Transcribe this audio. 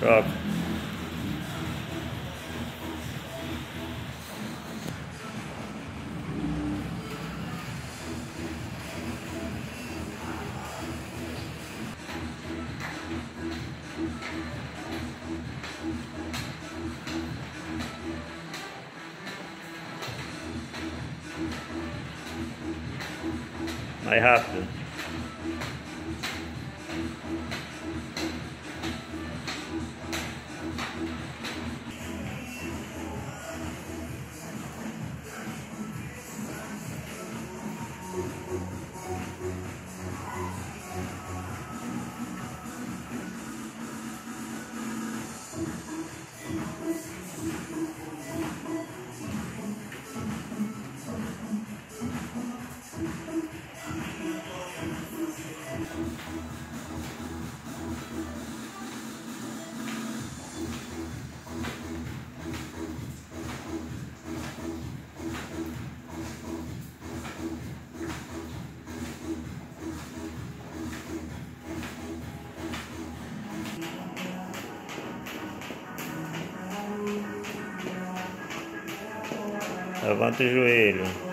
Rock. I have to. Levanta o joelho.